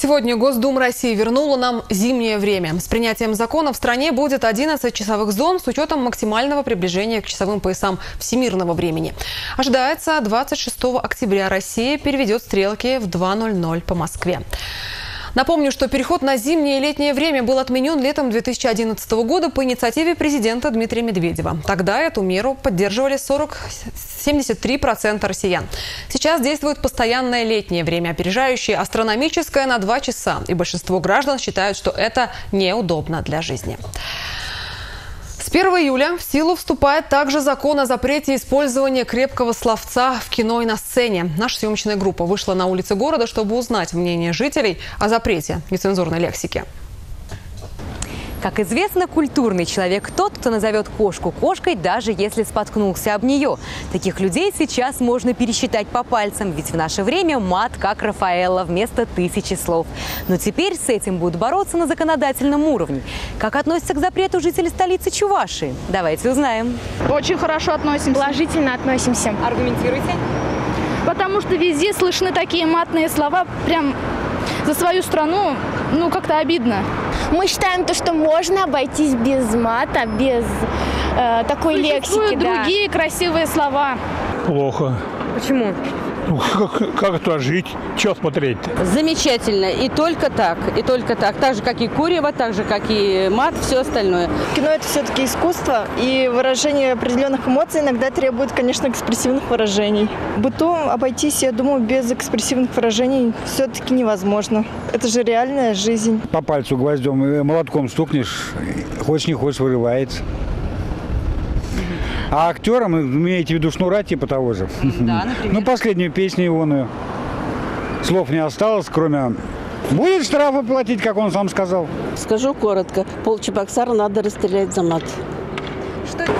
Сегодня Госдума России вернула нам зимнее время. С принятием закона в стране будет 11 часовых зон с учетом максимального приближения к часовым поясам всемирного времени. Ожидается, 26 октября Россия переведет стрелки в 2.00 по Москве. Напомню, что переход на зимнее и летнее время был отменен летом 2011 года по инициативе президента Дмитрия Медведева. Тогда эту меру поддерживали 40, 73% россиян. Сейчас действует постоянное летнее время, опережающее астрономическое на 2 часа. И большинство граждан считают, что это неудобно для жизни. С 1 июля в силу вступает также закон о запрете использования крепкого словца в кино и на сцене. Наша съемочная группа вышла на улицы города, чтобы узнать мнение жителей о запрете нецензурной лексики. Как известно, культурный человек тот, кто назовет кошку кошкой, даже если споткнулся об нее. Таких людей сейчас можно пересчитать по пальцам, ведь в наше время мат как Рафаэла вместо тысячи слов. Но теперь с этим будут бороться на законодательном уровне. Как относятся к запрету жители столицы Чувашии? Давайте узнаем. Очень хорошо относимся. Положительно относимся. Аргументируйте. Потому что везде слышны такие матные слова, прям за свою страну, ну, как-то обидно. Мы считаем то, что можно обойтись без мата, без э, такой Существуют лексики. да. другие красивые слова. Плохо. Почему? Как, как это жить? Что смотреть Замечательно. И только так. И только так. Так же, как и курево, так же, как и мат, все остальное. Кино – это все-таки искусство, и выражение определенных эмоций иногда требует, конечно, экспрессивных выражений. Быту обойтись, я думаю, без экспрессивных выражений все-таки невозможно. Это же реальная жизнь. По пальцу гвоздем и молотком стукнешь, хочешь не хочешь, вырывается. А актерам, вы имеете в виду шнура типа того же? Да, например. Ну, последнюю песню его, ну, слов не осталось, кроме «Будет штрафы платить», как он сам сказал. Скажу коротко. Пол Чебоксара надо расстрелять за мат.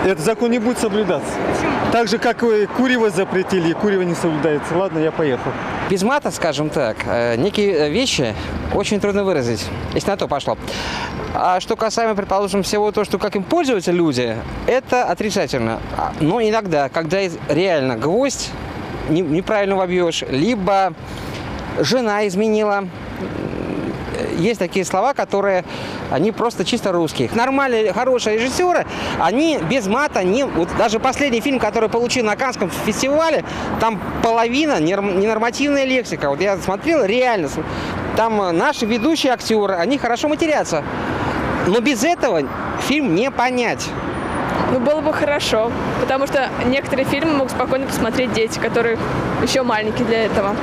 Этот закон не будет соблюдаться. Так же, как и курево запретили, и курево не соблюдается. Ладно, я поехал. Без мата, скажем так, э, некие вещи очень трудно выразить, если на то пошло. А что касаемо, предположим, всего то, что как им пользуются люди, это отрицательно. А, Но иногда, когда реально гвоздь не- неправильно вобьешь, либо жена изменила, есть такие слова, которые, они просто чисто русские. Нормальные, хорошие режиссеры, они без мата, не, вот даже последний фильм, который получил на Канском фестивале, там половина ненормативная лексика. Вот я смотрел, реально, там э, наши ведущие актеры, они хорошо матерятся. Но без этого фильм не понять. Ну, было бы хорошо, потому что некоторые фильмы могут спокойно посмотреть дети, которые еще маленькие для этого.